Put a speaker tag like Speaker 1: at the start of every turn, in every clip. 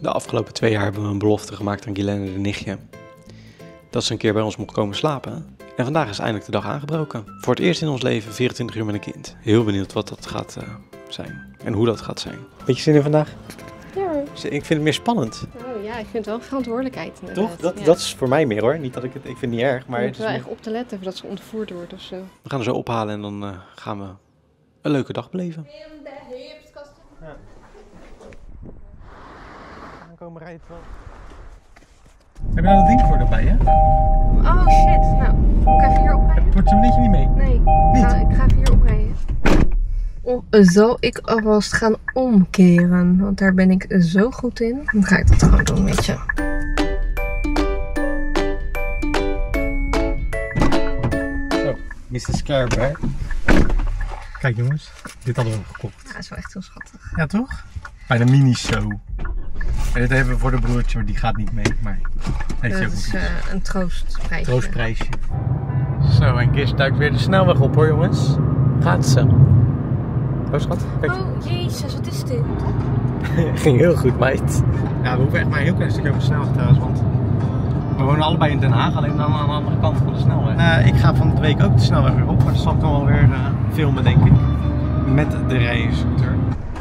Speaker 1: De afgelopen twee jaar hebben we een belofte gemaakt aan Guylaine de nichtje. Dat ze een keer bij ons mocht komen slapen. En vandaag is eindelijk de dag aangebroken. Voor het eerst in ons leven 24 uur met een kind. Heel benieuwd wat dat gaat eh, zijn. En hoe dat gaat zijn. Weet je zin in vandaag?
Speaker 2: Ja.
Speaker 1: Ik vind het meer spannend.
Speaker 2: Oh ja, ik vind het wel verantwoordelijkheid.
Speaker 1: Toch?
Speaker 2: inderdaad.
Speaker 1: Dat,
Speaker 2: ja.
Speaker 1: dat is voor mij meer hoor. Niet dat ik het, ik vind het niet erg, maar
Speaker 2: Je
Speaker 1: het
Speaker 2: moet
Speaker 1: is
Speaker 2: wel
Speaker 1: meer-
Speaker 2: echt op te letten voordat ze ontvoerd wordt of zo.
Speaker 1: we gaan er zo ophalen en dan eh, gaan we een leuke dag beleven. Komen rijden wel. Heb je nou dat ding voor erbij, hè?
Speaker 2: Oh shit, nou, moet ik even hier oprijden?
Speaker 1: Het portemonneetje niet mee.
Speaker 2: Nee, ik ga, ik ga even hier oprijden. Oh, zal ik alvast gaan omkeren? Want daar ben ik zo goed in. Dan ga ik dat gewoon doen, weet je.
Speaker 1: Zo, Mr. Scarebear. Kijk jongens, dit hadden we gekocht.
Speaker 2: Ja, dat is wel echt heel schattig.
Speaker 1: Ja toch? Bij de mini-show. En dit hebben we voor de broertje, maar die gaat niet mee. Maar heeft hij
Speaker 2: Dat
Speaker 1: ook
Speaker 2: is eh, een troostprijsje.
Speaker 1: Troostprijsje. Zo, en Gis duikt weer de snelweg op hoor jongens. Gaat ze. Oh schat, kijk.
Speaker 2: Oh, jezus, wat is dit?
Speaker 1: Ging heel goed meid. Ja, we hoeven echt maar een heel klein stukje over de snelweg trouwens, want we wonen allebei in Den Haag, alleen dan aan de andere kant van de snelweg. Eh, ik ga van de week ook de snelweg weer op, maar dat zal ik dan wel weer eh, filmen denk ik. Met de rijinstructeur.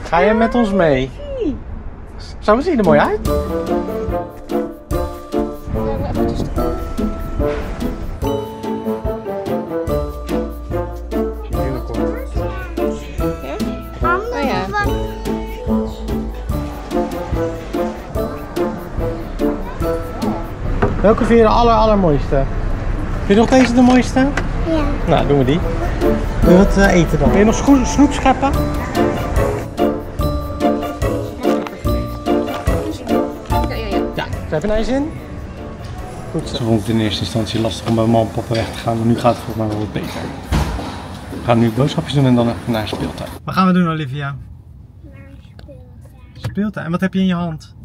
Speaker 1: Ga je met ons mee? Zo zie je er mooi uit. Welke vind je de aller, allermooiste? Vind je nog deze de mooiste?
Speaker 3: Ja.
Speaker 1: Nou, doen we die. Wil je wat eh, eten dan? Wil je nog snoep scheppen? Heb je nou zin? Goed zo. Ze vond het in eerste instantie lastig om bij mam en papa weg te gaan, maar nu gaat het volgens mij wel wat beter. We gaan nu boodschapjes doen en dan even naar speeltuin. Wat gaan we doen, Olivia? Speeltuin. En wat heb je in je hand?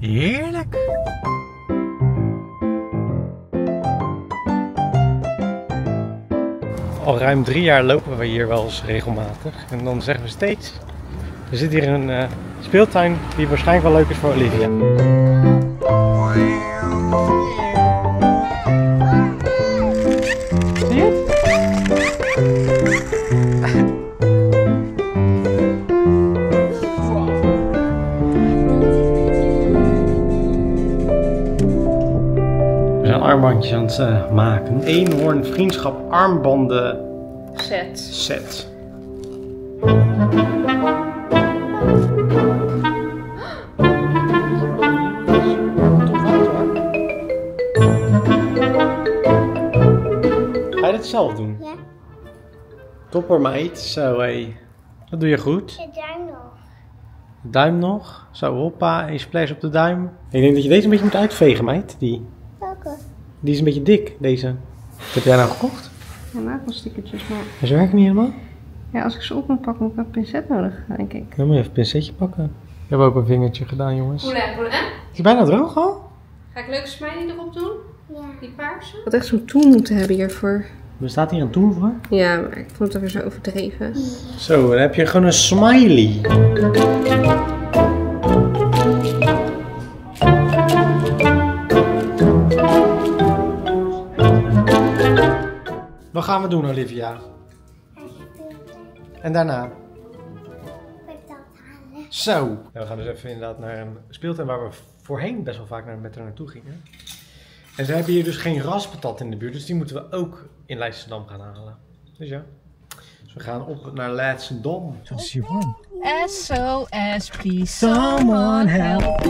Speaker 1: Heerlijk. Al ruim drie jaar lopen we hier wel eens regelmatig. En dan zeggen we steeds, er zit hier een eh, speeltuin die waarschijnlijk wel leuk is voor Olivia. Zie je het? We zijn armbandjes aan het eh, maken. Eenhoorn vriendschap armbanden
Speaker 2: Zet.
Speaker 1: set. Zelf doen?
Speaker 3: Ja.
Speaker 1: Topper meid, zo hé. Dat doe je goed.
Speaker 3: Ik duim nog.
Speaker 1: Duim nog. Zo, hoppa. En splash op de duim. Ik denk dat je deze een beetje moet uitvegen, meid. Die,
Speaker 3: Welke?
Speaker 1: die is een beetje dik, deze. Wat heb jij nou gekocht?
Speaker 2: Ja, nagelstickertjes, maar...
Speaker 1: Ze werken niet helemaal.
Speaker 2: Ja, als ik ze op moet pakken, moet ik een pincet nodig, denk ik.
Speaker 1: Dan moet je even een pincetje pakken. Ik heb ook een vingertje gedaan, jongens.
Speaker 2: Poulin, Poulin.
Speaker 1: Is je bijna droog al?
Speaker 2: Ga ik leuke smiley erop doen?
Speaker 3: Ja.
Speaker 2: Die paarse? Wat echt zo'n tool moeten hebben hiervoor.
Speaker 1: Bestaat hier een tool voor?
Speaker 2: Ja, maar ik vond het weer zo overdreven.
Speaker 1: Zo, dan heb je gewoon een smiley. Wat gaan we doen, Olivia? En daarna? Zo. we gaan dus even inderdaad naar een speeltuin waar we voorheen best wel vaak naar, met haar naartoe gingen. En ze hebben hier dus geen raspatat in de buurt, dus die moeten we ook in Leidschendam gaan halen. Dus ja. Dus we gaan op naar Leidschendam.
Speaker 4: SOS, please.
Speaker 1: Someone help.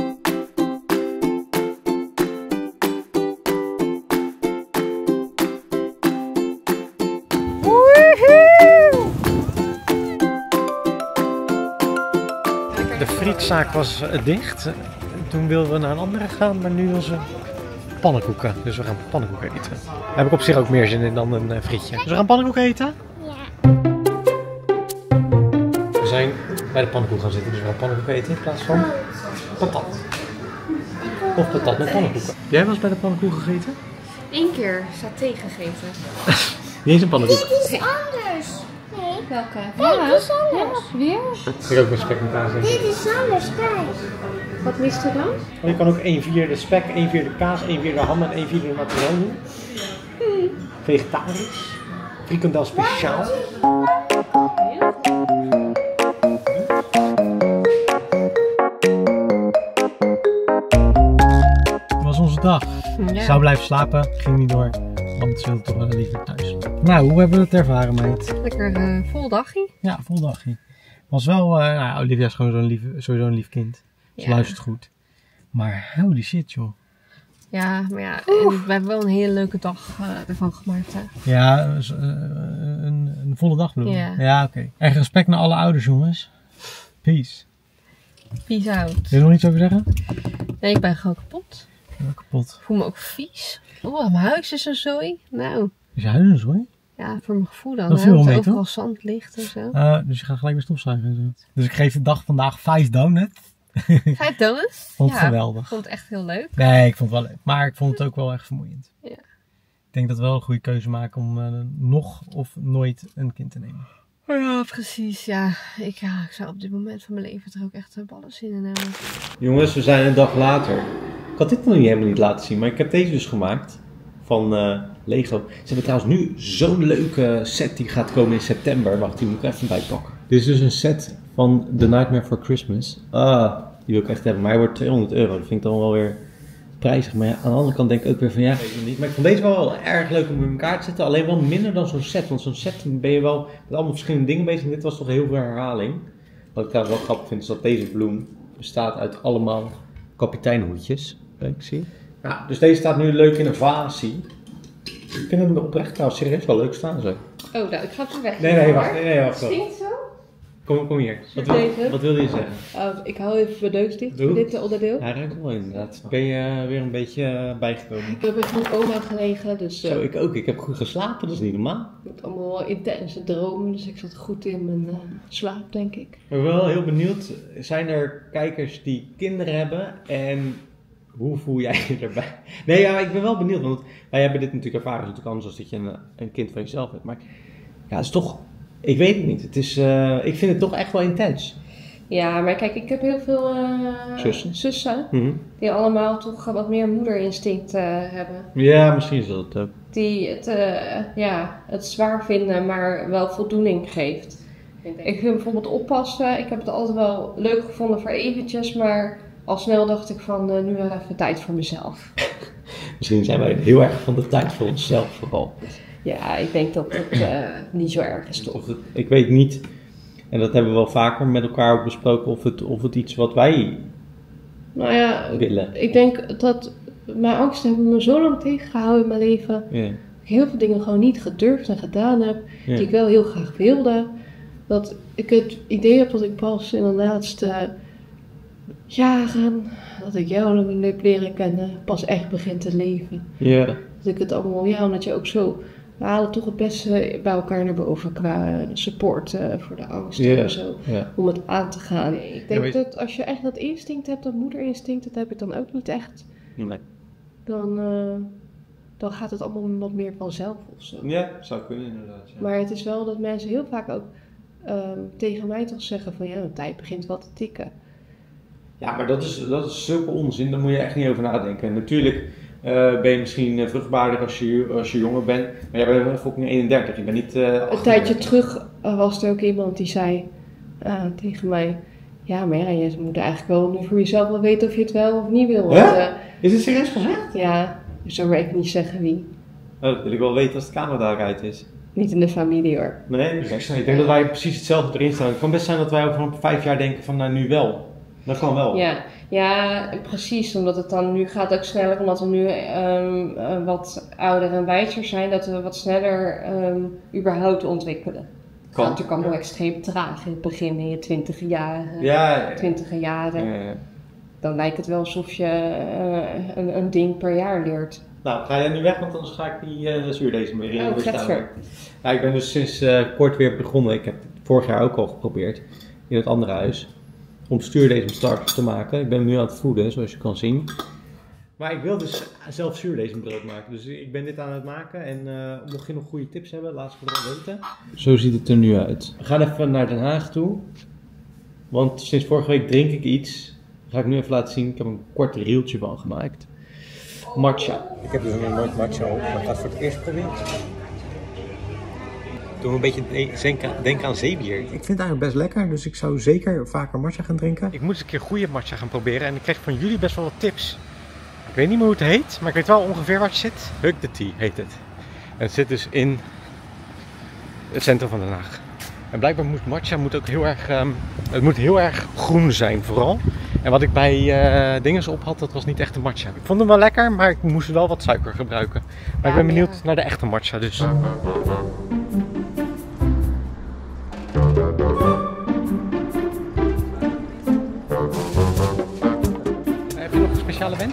Speaker 1: De frietzaak was eh, dicht. Toen wilden we naar een andere gaan, maar nu wil ze pannenkoeken. Dus we gaan pannenkoeken eten. Daar heb ik op zich ook meer zin in dan een eh, frietje. Dus we gaan pannenkoeken eten?
Speaker 3: Ja.
Speaker 1: We zijn bij de pannenkoek gaan zitten, dus we gaan pannenkoeken eten in plaats van patat. Of patat met pannenkoeken. Jij was bij de pannenkoek gegeten?
Speaker 2: Eén keer saté gegeten.
Speaker 1: Niet eens een pannenkoek.
Speaker 3: Dit is anders. Nee.
Speaker 2: welke.
Speaker 3: Ja, dit is anders.
Speaker 2: Ja, weer?
Speaker 5: Ik heb ook een spek met.
Speaker 3: Dit is anders, kijk.
Speaker 2: Wat mist er dan?
Speaker 5: Maar je kan ook 1 vierde spek, 1 vierde kaas, 1 vierde ham en 1 vierde macaroni doen. Vegetarisch. Frikandel speciaal. Het was onze dag.
Speaker 2: Ja.
Speaker 5: Zou blijven slapen, ging niet door. Want ze wilde toch wel liever thuis. Nou, hoe hebben we het ervaren, meid?
Speaker 2: Lekker eh, vol dagje.
Speaker 5: Ja, vol dagje. Was wel, eh nou, Olivia is gewoon zo'n lief, sowieso een lief kind. Ze
Speaker 2: Ja.
Speaker 5: luistert goed. Maar holy shit, joh.
Speaker 2: Ja, maar ja, we hebben wel een hele leuke dag eh, ervan gemaakt. Hè.
Speaker 5: Ja, z- eh, een, een volle dag bedoel je?
Speaker 2: Ja.
Speaker 5: oké. En respect naar alle ouders, jongens. Peace.
Speaker 2: Peace out.
Speaker 5: Wil je er nog iets over zeggen?
Speaker 2: Nee, ik ben gewoon kapot.
Speaker 5: Ik ben kapot.
Speaker 2: Ik voel me ook vies. Oh, mijn huis is een zooi. Nou,
Speaker 5: Is je huis hoor?
Speaker 2: ja, voor mijn gevoel dan.
Speaker 5: Dat
Speaker 2: hè, want
Speaker 5: mee,
Speaker 2: overal zand ligt en zo.
Speaker 5: Uh, dus je gaat gelijk weer stofzuigen en zo. Dus ik geef de dag vandaag 5 donuts.
Speaker 2: Vijf donuts.
Speaker 5: Vond het
Speaker 2: ja, Ik
Speaker 5: geweldig.
Speaker 2: vond het echt heel leuk.
Speaker 5: Nee, ik vond het wel leuk. Maar ik vond het ook wel echt vermoeiend.
Speaker 2: Ja.
Speaker 5: Ik denk dat we wel een goede keuze maken om eh, nog of nooit een kind te nemen.
Speaker 2: Oh Ja, precies. Ja ik, ja, ik zou op dit moment van mijn leven er ook echt eh, ballen zin in hebben.
Speaker 1: Jongens, we zijn een dag later. Ik had dit nog niet helemaal niet laten zien, maar ik heb deze dus gemaakt van eh, Lego. Ze hebben trouwens nu zo'n leuke set die gaat komen in september. Wacht, die moet ik even bijpakken. Dit is dus een set van The Nightmare for Christmas. Ah, die wil ik echt hebben, maar hij wordt 200 euro. Dat vind ik dan wel weer prijzig. Maar ja, aan de andere kant denk ik ook weer van ja, weet ik niet. Maar ik vond deze wel erg leuk om in elkaar te zetten. Alleen wel minder dan zo'n set. Want zo'n set ben je wel met allemaal verschillende dingen bezig. En dit was toch heel veel herhaling. Wat ik trouwens wel grappig vind is dat deze bloem bestaat uit allemaal kapiteinhoedjes. Kijk, zie. Ja, dus deze staat nu leuk in een vasie. Ik vind hem oprecht trouwens serieus wel leuk staan zo.
Speaker 2: Oh, nou, ik ga het weg.
Speaker 1: Nee, nee, wacht. Nee, nee, wacht.
Speaker 2: Stinkt?
Speaker 1: Kom, kom hier. Wat, wil,
Speaker 2: Deze?
Speaker 1: wat wilde je zeggen?
Speaker 2: Oh, ik hou even mijn neus dicht voor dit onderdeel.
Speaker 1: Ja, ruikt wel inderdaad. Ben je eh, weer een beetje eh, bijgekomen?
Speaker 2: Ik heb even met oma gelegen, dus eh,
Speaker 1: Zo, ik ook. Ik heb goed geslapen, dat is niet normaal.
Speaker 2: ik heb allemaal intense dromen, dus ik zat goed in mijn eh, slaap, denk ik.
Speaker 1: Ik ben wel heel benieuwd. Zijn er kijkers die kinderen hebben en hoe voel jij je erbij? Nee, ja, ik ben wel benieuwd, want wij hebben dit natuurlijk ervaren. Het is natuurlijk anders dan dat je een, een kind van jezelf hebt. Maar ja, het is toch, ik weet het niet. Het is, eh, ik vind het toch echt wel intens.
Speaker 2: Ja, maar kijk, ik heb heel veel eh,
Speaker 1: Zussen.
Speaker 2: zussen
Speaker 1: Mhm.
Speaker 2: die allemaal toch wat meer moederinstinct eh, hebben.
Speaker 1: Ja, misschien is dat het ook.
Speaker 2: Die het, eh, ja, het zwaar vinden, maar wel voldoening geeft. Ik vind bijvoorbeeld oppassen. Ik heb het altijd wel leuk gevonden voor eventjes, maar al snel dacht ik van eh, nu wel even tijd voor mezelf.
Speaker 1: Misschien zijn wij heel erg van de tijd voor onszelf vooral.
Speaker 2: Ja, ik denk dat het eh, niet zo erg is toch.
Speaker 1: Het, ik weet niet, en dat hebben we wel vaker met elkaar ook besproken, of het, of het iets wat wij
Speaker 2: Nou ja,
Speaker 1: willen.
Speaker 2: ik denk dat mijn angsten hebben me zo lang tegengehouden in mijn leven. Dat ik heel veel dingen gewoon niet gedurfd en gedaan heb. Die ik wel heel graag wilde. Dat ik het idee heb dat ik pas in de laatste jaren, dat ik jou heb leren kennen, pas echt begin te leven.
Speaker 1: ja.
Speaker 2: Dat ik het allemaal, ja, omdat je ook zo, we halen toch het beste bij elkaar naar boven qua support eh, voor de angst en zo. Om het aan te gaan. Ik denk dat als je echt dat instinct hebt, dat moederinstinct, dat heb ik dan ook niet echt.
Speaker 1: Nee.
Speaker 2: Dan, eh, dan gaat het allemaal wat meer vanzelf of zo.
Speaker 1: Ja, zou kunnen inderdaad. Ja.
Speaker 2: Maar het is wel dat mensen heel vaak ook ehm, tegen mij toch zeggen van ja, de tijd begint wat te tikken.
Speaker 1: Ja, maar dat is, dat is zulke onzin, daar moet je echt niet over nadenken. Natuurlijk eh, ben je misschien eh, vruchtbaarder als je, als je jonger bent, maar jij bent fucking 31, je bent niet... eh,
Speaker 2: Een
Speaker 1: 38.
Speaker 2: tijdje terug was er ook iemand die zei tegen mij, ja, maar ja, je moet eigenlijk wel nu voor jezelf wel weten of je het wel of niet wil.
Speaker 1: Hè? Is het serieus gezegd?
Speaker 2: ja, zo wil ik niet zeggen wie.
Speaker 1: Oh, dat wil ik wel weten als de camera daaruit is.
Speaker 2: Niet in de familie hoor.
Speaker 1: Nee, ik ik denk dat wij precies hetzelfde erin staan. Het kan best zijn dat wij over vijf jaar denken van nou nu wel. Dat kan wel.
Speaker 2: Ja, ja, precies. Omdat het dan nu gaat ook sneller, omdat we nu ehm, eh, wat ouder en wijzer zijn, dat we wat sneller ehm, überhaupt ontwikkelen. Het gaat
Speaker 1: Kan.
Speaker 2: allemaal extreem traag in het begin, in je twintige jaren.
Speaker 1: Ja, ja,
Speaker 2: Twintige jaren.
Speaker 1: ja, ja.
Speaker 2: Dan lijkt het wel alsof je eh, een, een ding per jaar leert.
Speaker 1: Nou, ga jij nu weg, want anders ga ik die uh, zuurdezen meer in.
Speaker 2: Oh.
Speaker 1: Ja, ik ben dus sinds eh, kort weer begonnen. Ik heb het vorig jaar ook al geprobeerd in het andere huis. Om stuurdezen starters te maken. Ik ben hem nu aan het voeden, zoals je kan zien. Maar ik wil dus zelf zuurdesembrood maken. Dus ik ben dit aan het maken. En eh, mocht je nog goede tips hebben, laat ze vooral weten. Zo ziet het er nu uit. We gaan even naar Den Haag toe. Want sinds vorige week drink ik iets. Dat ga ik nu even laten zien. Ik heb een kort reeltje van gemaakt. Matcha. Ik heb dus nog nooit matcha op. Maar ik ga het voor het eerst proberen. Doe een beetje denken, aan zeebier. Ik vind het eigenlijk best lekker, dus ik zou zeker vaker matcha gaan drinken. Ik moet eens een keer goede matcha gaan proberen en ik kreeg van jullie best wel wat tips. Ik weet niet meer hoe het heet, maar ik weet wel ongeveer waar het zit. Hug the Tea heet het. En het zit dus in het centrum van Den Haag. En blijkbaar moet matcha moet ook heel erg, um, het moet heel erg groen zijn vooral. En wat ik bij uh, dinges op had, dat was niet echt een matcha. Ik vond hem wel lekker, maar ik moest wel wat suiker gebruiken. Maar ik ben benieuwd naar de echte matcha dus.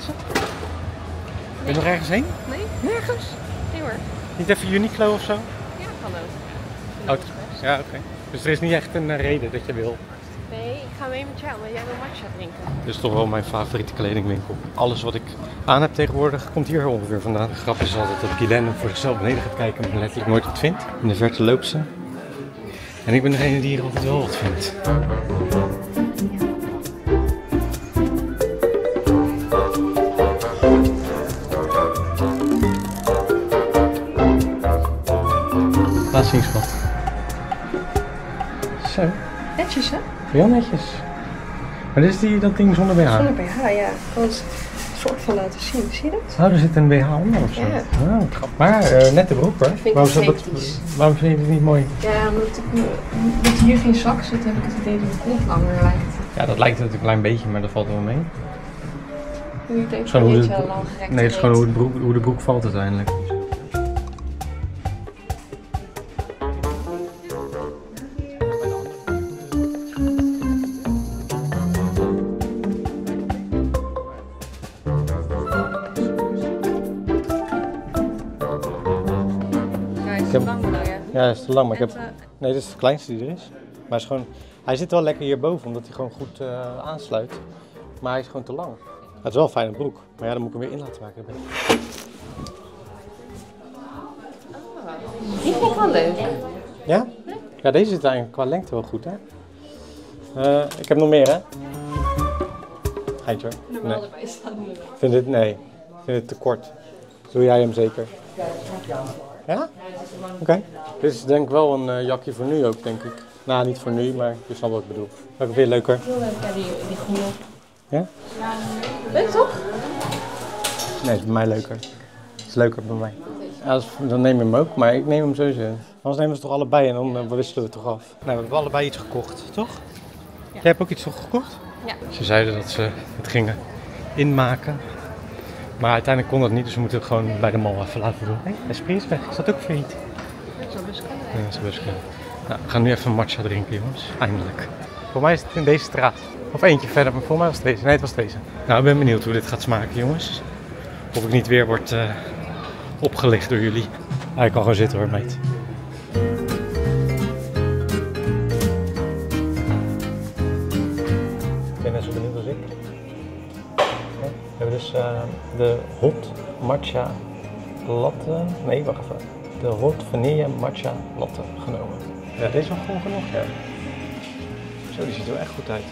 Speaker 1: Wil je nog ergens heen?
Speaker 2: Nee, nergens. Nee hoor.
Speaker 1: Niet even Uniqlo of zo?
Speaker 2: Ja, kan ook.
Speaker 1: Oh, ja, oké. Dus er is niet echt een eh, reden dat je wil.
Speaker 2: Nee, ik ga mee met jou, want jij wil matcha drinken.
Speaker 1: Dit is toch wel mijn favoriete kledingwinkel. Alles wat ik aan heb tegenwoordig komt hier ongeveer vandaan. De grap is altijd dat Guylaine voor zichzelf beneden gaat kijken, maar letterlijk nooit wat vindt. In de verte loopt ze. En ik ben degene die hier altijd wel wat vindt. Zien, schat. Zo,
Speaker 2: Netjes hè?
Speaker 1: heel netjes. Maar dit is die, dat ding zonder BH.
Speaker 2: Zonder BH, ja. Ik wil het soort van laten zien. Zie je dat?
Speaker 1: Oh, er zit een BH onder of zo.
Speaker 2: Ja.
Speaker 1: Oh. Maar eh, nette broek hoor. Waarom, zou dat- waarom vind je het niet mooi?
Speaker 2: Ja, omdat, ik, omdat hier geen zak zit, heb ik het idee dat het niet langer lijkt.
Speaker 1: Ja, dat lijkt natuurlijk een klein beetje, maar dat valt wel mee.
Speaker 2: Nu denk ik
Speaker 1: Gewoon hoe
Speaker 2: niet
Speaker 1: de,
Speaker 2: zo lang gerekt.
Speaker 1: nee, het is gewoon hoe de, broek, hoe de broek valt uiteindelijk.
Speaker 2: Ja.
Speaker 1: Dat is te lang, maar ik heb...
Speaker 2: Het, eh,
Speaker 1: Nee, dit is het kleinste die er is. Maar hij, is gewoon... hij zit wel lekker hierboven, omdat hij gewoon goed eh, aansluit. Maar hij is gewoon te lang. Het is wel een fijne broek, maar ja, dan moet ik hem weer in laten maken.
Speaker 2: Die vind ik wel leuk.
Speaker 1: Ja? Ja, deze zit eigenlijk qua lengte wel goed, hè? Eh, ik heb nog meer, hè? Geintje hoor. Nee.
Speaker 2: erbij staan.
Speaker 1: Ik vind dit, nee. Ik vind het te kort. Doe jij hem zeker? Ja? Oké. Dit is denk ik wel een eh, jakje voor nu ook, denk ik. Nou, niet voor nu, maar je snapt wat ik bedoel. Welke vind je leuker?
Speaker 2: Ja, die, die groene.
Speaker 1: Ja?
Speaker 2: Leuk toch?
Speaker 1: Nee, het is bij mij leuker. Het is leuker bij mij. Ja, dan neem je hem ook, maar ik neem hem sowieso. Anders nemen we ze toch allebei en dan eh, wisselen we het toch af. Nou, we hebben allebei iets gekocht, toch? Jij hebt ook iets gekocht?
Speaker 2: Ja.
Speaker 1: Ze zeiden dat ze het gingen inmaken. Maar uiteindelijk kon dat niet, dus we moeten het gewoon bij de mall even laten doen. Hé, Esprit is weg. Is dat ook failliet?
Speaker 2: Dat zou best kunnen.
Speaker 1: Ja, dat is best kunnen. Nou, we gaan nu even een matcha drinken, jongens. Eindelijk. Voor mij is het in deze straat. Of eentje verder, maar voor mij was het deze. Nee, het was deze. Nou, ik ben benieuwd hoe dit gaat smaken, jongens. Of ik niet weer word eh, opgelicht door jullie. Hij kan gewoon zitten hoor, meid. Eh, de hot matcha latte. Nee, wacht even. De hot vanille matcha latte genomen. Ja, deze is wel gewoon genoeg, ja. Zo, die ziet er wel echt goed uit.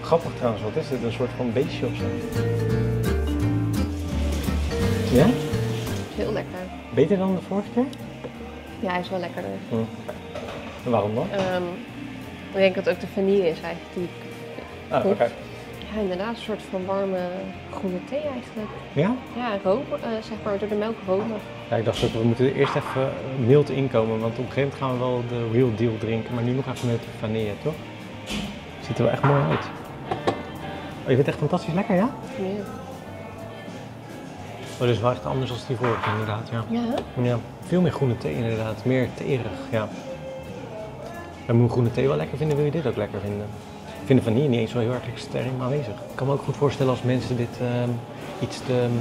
Speaker 1: Grappig trouwens, wat is dit? Een soort van beestje of zo? Ja?
Speaker 2: Heel lekker.
Speaker 1: Beter dan de vorige keer?
Speaker 2: Ja, hij is wel lekkerder.
Speaker 1: En waarom dan?
Speaker 2: Ehm, ik denk dat het ook de vanille is eigenlijk die ik...
Speaker 1: Ah, oké.
Speaker 2: Ja, inderdaad, een soort van warme groene thee eigenlijk.
Speaker 1: Ja?
Speaker 2: Ja, room, eh, zeg maar, door de melk romen.
Speaker 1: Ja, ik dacht ook, we moeten eerst even mild inkomen, want op een gegeven moment gaan we wel de real deal drinken, maar nu nog even met vanille, toch? Ziet er wel echt mooi uit. Oh, je vindt het echt fantastisch lekker, ja?
Speaker 2: Ja.
Speaker 1: Oh, dit is wel echt anders dan die vorige, inderdaad, ja.
Speaker 2: Ja, hè?
Speaker 1: Ja, veel meer groene thee inderdaad, meer teerig, ja. En moet groene thee wel lekker vinden, wil je dit ook lekker vinden? Ik vind de vanille niet eens zo heel erg extreem aanwezig. Ik kan me ook goed voorstellen als mensen dit ehm, iets te um,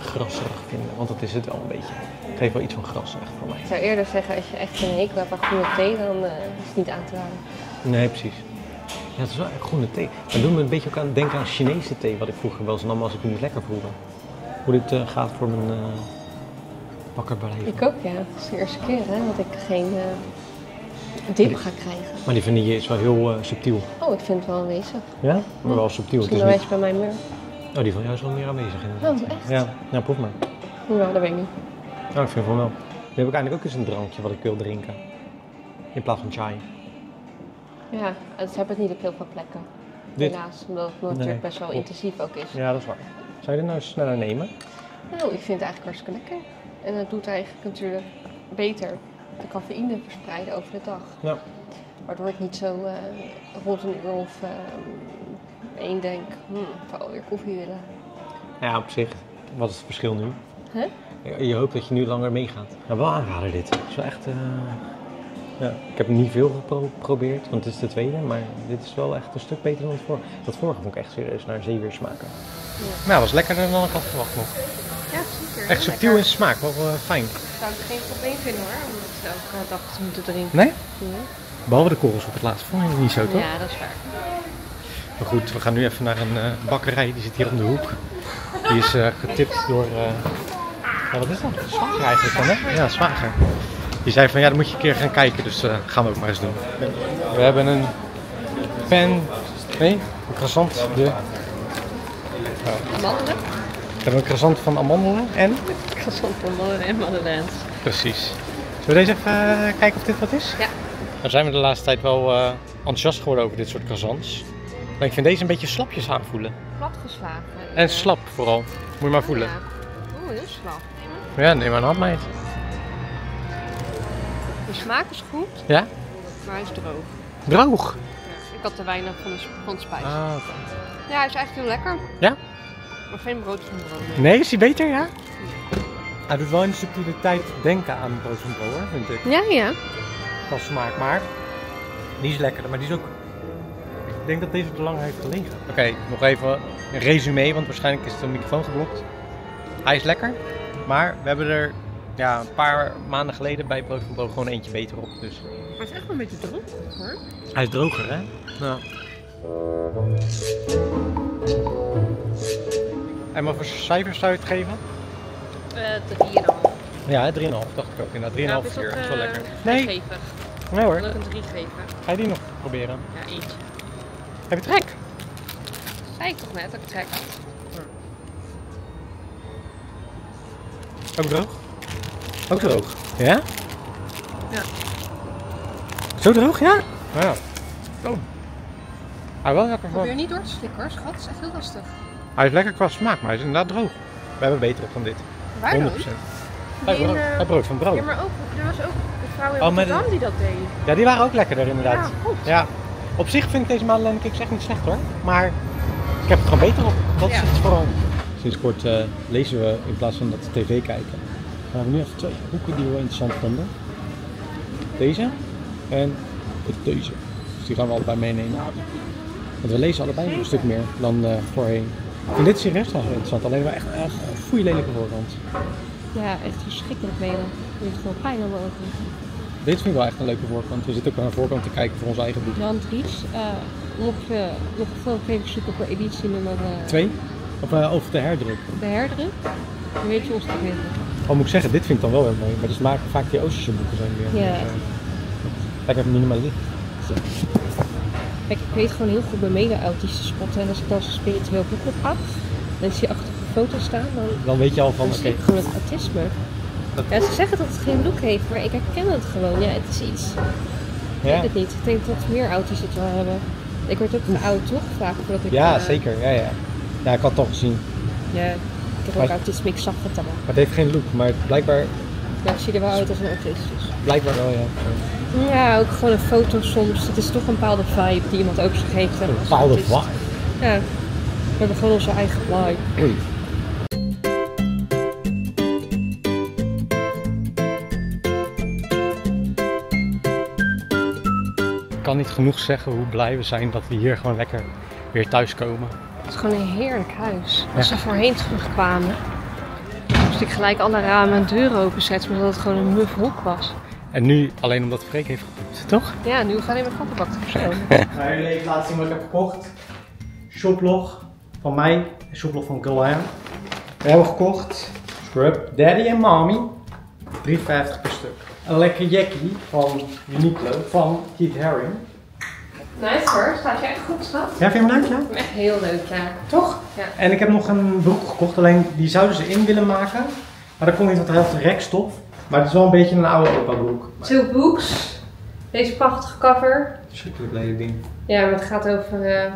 Speaker 1: grasserig vinden, want dat is het wel een beetje. Het geeft wel iets van gras, echt voor mij.
Speaker 2: Ik zou eerder zeggen, als je echt een hekel hebt aan groene thee, dan eh, is het niet aan te raden.
Speaker 1: Nee, precies. Ja, het is wel echt groene thee. Het doet me een beetje ook aan denken aan Chinese thee, wat ik vroeger wel eens nam als ik me niet lekker voelde. hoe dit eh, gaat voor mijn uh.
Speaker 2: Ik ook, ja. Het is de eerste keer hè, dat ik geen uh, dip ga krijgen.
Speaker 1: Maar die vanille is wel heel subtiel.
Speaker 2: Oh, ik vind het wel aanwezig.
Speaker 1: Ja? Maar wel subtiel.
Speaker 2: Misschien het is niet... bij mij meer.
Speaker 1: Oh, die van jou is wel meer aanwezig inderdaad.
Speaker 2: Oh, echt?
Speaker 1: Ja, ja proef maar.
Speaker 2: Ja, dat weet ik niet.
Speaker 1: Nou, ik vind van wel. Nu heb ik eigenlijk ook eens een drankje wat ik wil drinken. In plaats van chai.
Speaker 2: Ja, het heb het niet op heel veel plekken.
Speaker 1: Dit?
Speaker 2: Helaas, omdat het natuurlijk nee. best wel intensief ook is.
Speaker 1: Ja, dat is waar. Zou je dit nou sneller nemen?
Speaker 2: Nou, ik vind het eigenlijk hartstikke lekker. En het doet eigenlijk natuurlijk beter de cafeïne verspreiden over de dag.
Speaker 1: Ja.
Speaker 2: Waardoor ik niet zo uh, rond een uur of uh, één denk, hm, ik zou alweer koffie willen.
Speaker 1: Ja, op zich. Wat is het verschil nu?
Speaker 2: Huh?
Speaker 1: Je hoopt dat je nu langer meegaat. Ja, wel aanraden dit. Het is wel echt... Uh... Ja, ik heb niet veel geprobeerd, want het is de tweede, maar dit is wel echt een stuk beter dan het vorige. Dat vorige vond ik echt serieus naar zeewier smaken. Ja. Nou, was lekkerder dan ik had verwacht nog.
Speaker 2: Ja, zeker.
Speaker 1: Echt subtiel in smaak, wel uh, fijn.
Speaker 2: Zou ik geen probleem vinden hoor, om het elke dag te moeten drinken.
Speaker 1: Nee? Behalve de korrels op het laatst, vond je niet zo toch?
Speaker 2: Ja, dat is waar.
Speaker 1: Maar goed, we gaan nu even naar een uh, bakkerij, die zit hier om de hoek. Die is uh, getipt door, ja, wat is dat? Zwager eigenlijk dan hè? Ja, zwager. Die zei van ja, dan moet je een keer gaan kijken, dus gaan we ook maar eens doen. We hebben een pen, nee, een croissant. De,
Speaker 2: oh. Amandelen?
Speaker 1: We hebben een croissant van amandelen en?
Speaker 2: Croissant van amandelen en madeleines.
Speaker 1: Precies. Zullen we deze even uh, kijken of dit wat is?
Speaker 2: Ja.
Speaker 1: Nou zijn we de laatste tijd wel uh, enthousiast geworden over dit soort croissants. Maar ik vind deze een beetje slapjes aanvoelen.
Speaker 2: Platgeslagen.
Speaker 1: En slap vooral. Moet je maar voelen. Ja.
Speaker 2: Oeh, heel slap.
Speaker 1: Ja, neem maar een hand meid.
Speaker 2: De smaak is goed.
Speaker 1: Ja?
Speaker 2: Maar hij is droog.
Speaker 1: Droog?
Speaker 2: Ja, ik had te weinig van de, van de spijs.
Speaker 1: Ah, oké.
Speaker 2: Ja, hij is eigenlijk heel lekker.
Speaker 1: Ja?
Speaker 2: Maar geen brood van brood.
Speaker 1: Nee, is hij beter, ja? Hij doet wel in de subtiliteit denken aan brood van brood, vind ik.
Speaker 2: Ja, ja.
Speaker 1: Qua smaak, maar die is lekkerder. Maar die is ook... Ik denk dat deze te lang heeft gelegen. Oké, nog even een resume, want waarschijnlijk is de microfoon geblokt. Hij is lekker, maar we hebben er ja, een paar maanden geleden bij Brood van Brood gewoon eentje beter op. Dus.
Speaker 2: Hij is echt wel een beetje droog hoor.
Speaker 1: Hij is droger hè? Ja. En wat voor cijfers zou je het geven?
Speaker 2: Uh, 3,5.
Speaker 1: Ja, 3,5 dacht ik ook. Inderdaad, 3,5
Speaker 2: ja,
Speaker 1: keer. Dat is wel lekker.
Speaker 2: Nee.
Speaker 1: Nee hoor.
Speaker 2: Ik wil ook een 3 geven.
Speaker 1: Ga je die nog proberen?
Speaker 2: Ja, eentje.
Speaker 1: Heb je trek?
Speaker 2: Zei ik toch net dat ik trek had.
Speaker 1: Ook droog? Ook droog? Ja?
Speaker 2: Ja.
Speaker 1: Zo droog, ja? Ja. Oh. Hij wel lekker
Speaker 2: Probeer niet door te slikken hoor, schat. Dat is echt heel lastig.
Speaker 1: Hij is lekker qua smaak, maar hij is inderdaad droog. We hebben beter op dan dit.
Speaker 2: Waar 100%. dan?
Speaker 1: Hij brood, brood van brood.
Speaker 2: Ja, maar ook, er was ook een vrouw in oh, Rotterdam die dat deed.
Speaker 1: Ja, die waren ook lekkerder inderdaad.
Speaker 2: Ja, goed.
Speaker 1: Ja. Op zich vind ik deze Madeleine Kiks echt niet slecht hoor. Maar ik heb het gewoon beter op. Dat is het vooral. Sinds kort uh, lezen we in plaats van dat we tv kijken. We hebben nu even twee boeken die we interessant vonden. Deze en deze. Dus die gaan we allebei meenemen. Want we lezen allebei een stuk meer dan uh, voorheen. Dit serieus wel interessant, alleen wel echt een uh, lelijke voorkant.
Speaker 2: Ja, echt verschrikkelijk lelijk. Je heeft veel pijn de ogen.
Speaker 1: Dit vind ik wel echt een leuke voorkant. We zitten ook aan de voorkant te kijken voor ons eigen boek.
Speaker 2: Jan Dries, uh, nog, uh, nog veel voor editie nummer... Uh,
Speaker 1: Twee? Of, uh, of de herdruk?
Speaker 2: De herdruk? Dan weet je ons te vinden.
Speaker 1: Oh, moet ik zeggen, dit vind ik dan wel heel mooi. Maar dus maken vaak die Oosterse boeken zijn weer.
Speaker 2: Ja.
Speaker 1: Lekker minimalist.
Speaker 2: Kijk, ik weet gewoon heel goed mijn mede-autisten te spotten. En als ik dan zo'n spiritueel boek op af, dan is die achter een foto staan. Dan,
Speaker 1: dan weet je al van,
Speaker 2: oké. Okay. gewoon het autisme. Ja, ze zeggen dat het geen look heeft, maar ik herken het gewoon. Ja, het is iets. Ik weet het niet. Ik denk dat meer autisten het wel hebben. Ik word ook oud toch? Vaak voordat ik...
Speaker 1: Ja,
Speaker 2: uh,
Speaker 1: zeker. Ja, ja. ja, ik had het al gezien.
Speaker 2: Ja, ik heb ook autisme, ik zag het allemaal.
Speaker 1: Maar het heeft geen look, maar blijkbaar...
Speaker 2: Ja, ik zie er wel uit als een autist. Dus.
Speaker 1: Blijkbaar wel, ja.
Speaker 2: Ja, ook gewoon een foto soms. Het is toch een bepaalde vibe die iemand ook zich geeft.
Speaker 1: Een bepaalde vibe?
Speaker 2: Ja, we hebben gewoon onze eigen vibe.
Speaker 1: Ik kan niet genoeg zeggen hoe blij we zijn dat we hier gewoon lekker weer thuiskomen.
Speaker 2: Het is gewoon een heerlijk huis. Als we voorheen terugkwamen, moest ik gelijk alle ramen en deuren openzetten, omdat het gewoon een muf hoek was.
Speaker 1: En nu alleen omdat Freek heeft gepoept, toch?
Speaker 2: Ja, nu gaan we in mijn kattenbak te.
Speaker 1: Ga jullie even laten zien wat ik heb gekocht. Shoplog van mij en shoplog van Golan. We hebben gekocht Scrub Daddy en Mommy. 3,50 per stuk. Een lekker jackie van Uniqlo van Keith Haring.
Speaker 2: Nice hoor, staat je echt goed schat.
Speaker 1: Ja, vind je hem leuk, ja?
Speaker 2: Echt heel leuk, ja.
Speaker 1: Toch?
Speaker 2: Ja.
Speaker 1: En ik heb nog een broek gekocht, alleen die zouden ze in willen maken. Maar dat kon niet, want hij had rekstof. Maar het is wel een beetje een oude opa broek.
Speaker 2: Two Books. Deze prachtige cover.
Speaker 1: Verschrikkelijk lelijk ding.
Speaker 2: Ja, maar het gaat over eh,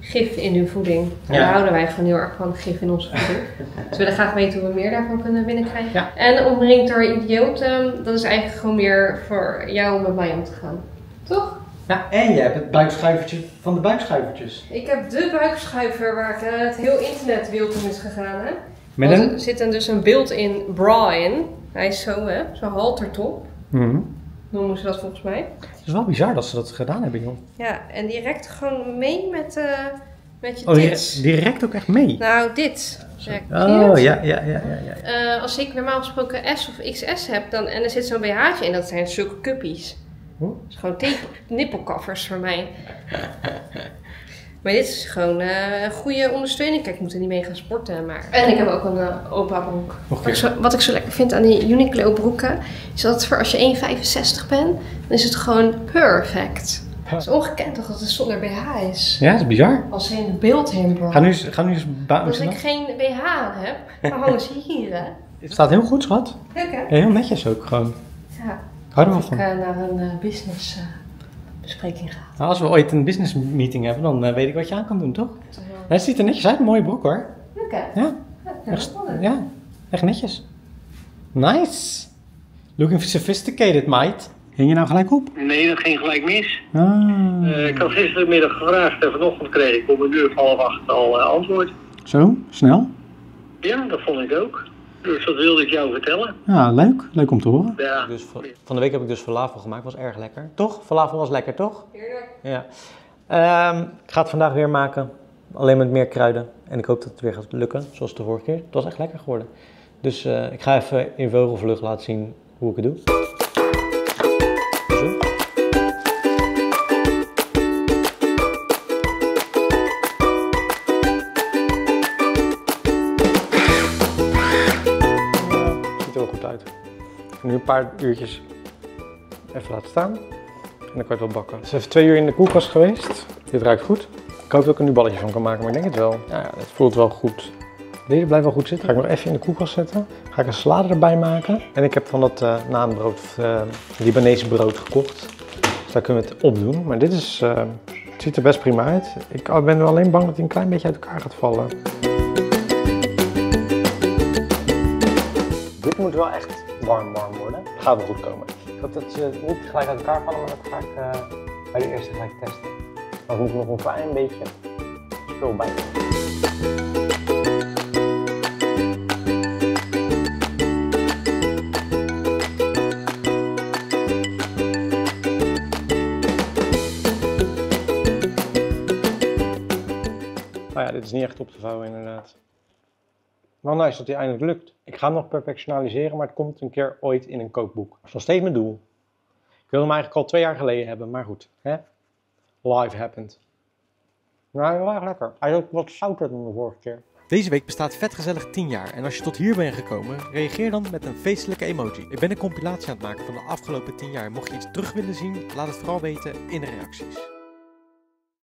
Speaker 2: gif in uw voeding. En
Speaker 1: Ja.
Speaker 2: daar houden wij gewoon heel erg van, gif in onze voeding. dus we willen graag weten hoe we meer daarvan kunnen binnenkrijgen.
Speaker 1: Ja.
Speaker 2: En omringd door idioten, dat is eigenlijk gewoon meer voor jou om met mij om te gaan. Toch?
Speaker 1: Ja, en jij hebt het buikschuivertje van de buikschuivertjes.
Speaker 2: Ik heb de buikschuiver waar eh, het heel internet wild om is gegaan. Hè?
Speaker 1: Met een...
Speaker 2: Er zit een, dus een beeld in bra in. Hij is zo, hè? Zo'n haltertop.
Speaker 1: Mhm.
Speaker 2: Noemen ze dat volgens mij.
Speaker 1: Het is wel bizar dat ze dat gedaan hebben, joh.
Speaker 2: Ja, en die rekt gewoon mee met, eh met je
Speaker 1: Oh,
Speaker 2: tits.
Speaker 1: die rekt ook echt mee.
Speaker 2: Nou, dit.
Speaker 1: Oh,
Speaker 2: het?
Speaker 1: ja, ja, ja, ja. ja.
Speaker 2: Eh, als ik normaal gesproken S of XS heb dan, en er zit zo'n BH'tje in, dat zijn zulke cuppies.
Speaker 1: Huh?
Speaker 2: Dat is gewoon nippelcovers voor mij. Maar dit is gewoon eh, een goede ondersteuning. Kijk, ik moet er niet mee gaan sporten, maar... En ik heb ook een uh, opa broek.
Speaker 1: Nog
Speaker 2: Wat ik, zo, wat ik zo lekker vind aan die Uniqlo broeken, is dat voor als je 1,65 bent, dan is het gewoon perfect. Het is ongekend toch dat het zonder BH is.
Speaker 1: Ja, dat is bizar.
Speaker 2: Als ze in het beeld heen bra.
Speaker 1: Ga nu eens, ga nu eens
Speaker 2: Als ik geen BH aan heb, dan hangen ze hier, hè.
Speaker 1: Het staat heel goed, schat.
Speaker 2: Leuk, hè?
Speaker 1: Ja, heel netjes ook gewoon.
Speaker 2: Ja.
Speaker 1: Hou er wel
Speaker 2: Als ik
Speaker 1: van.
Speaker 2: eh, naar een eh, business eh, bespreking ga.
Speaker 1: Nou, als we ooit een business meeting hebben, dan eh, weet ik wat je aan kan doen, toch? Hij ziet er netjes uit, een mooie broek hoor.
Speaker 2: Leuk, hè?
Speaker 1: Ja,
Speaker 2: Ja, dat
Speaker 1: echt, ja, echt netjes. Nice. Looking sophisticated, mate. Ging je nou gelijk op?
Speaker 6: Nee, dat ging gelijk mis.
Speaker 1: Ah,
Speaker 6: Eh, ik had gistermiddag gevraagd en vanochtend kreeg ik om een uur of half acht al eh, antwoord.
Speaker 1: zo, snel.
Speaker 6: Ja, dat vond ik ook. Dus dat wilde ik jou vertellen.
Speaker 1: Ja, leuk. Leuk om te horen.
Speaker 6: Ja.
Speaker 7: Dus van, de week heb ik dus falafel gemaakt. Was erg lekker. Toch? Falafel was lekker, toch?
Speaker 2: Heerlijk.
Speaker 7: Ja. Ehm, ik ga het vandaag weer maken. Alleen met meer kruiden. En ik hoop dat het weer gaat lukken, zoals de vorige keer. Het was echt lekker geworden. Dus eh, ik ga even in vogelvlucht laten zien hoe ik het doe. Nu een paar uurtjes even laten staan. En dan kan je het wel bakken. Het is even twee uur in de koelkast geweest. Dit ruikt goed. Ik hoop dat ik er nu balletjes van kan maken, maar ik denk het wel. Ja, ja het voelt wel goed. Deze blijft wel goed zitten. Ga ik nog even in de koelkast zetten. Ga ik een salade erbij maken. En ik heb van dat uh, naanbrood, uh, Libanese brood gekocht. Dus daar kunnen we het op doen. Maar dit is, uh, het ziet er best prima uit. Ik ben wel alleen bang dat hij een klein beetje uit elkaar gaat vallen. Dit moet wel echt warm warm worden. Dat gaat wel goed komen. Ik hoop dat ze niet gelijk uit elkaar vallen, maar dat ga ik uh, bij de eerste gelijk testen. Dan moet ik nog een klein beetje spul bij. Nou ja, dit is niet echt op te vouwen inderdaad. Wel nice dat hij eindelijk lukt. Ik ga hem nog perfectionaliseren, maar het komt een keer ooit in een kookboek. Dat is nog steeds mijn doel. Ik wilde hem eigenlijk al twee jaar geleden hebben, maar goed. Hè? Live happened. Nou, heel lekker. Hij is ook wat zouter dan de vorige keer.
Speaker 8: Deze week bestaat Vetgezellig 10 jaar en als je tot hier bent gekomen, reageer dan met een feestelijke emoji. Ik ben een compilatie aan het maken van de afgelopen 10 jaar. Mocht je iets terug willen zien, laat het vooral weten in de reacties.